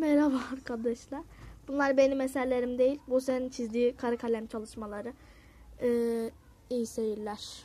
Merhaba arkadaşlar. Bunlar benim eserlerim değil. Bu senin çizdiği kara kalem çalışmaları. Ee, iyi seyirler.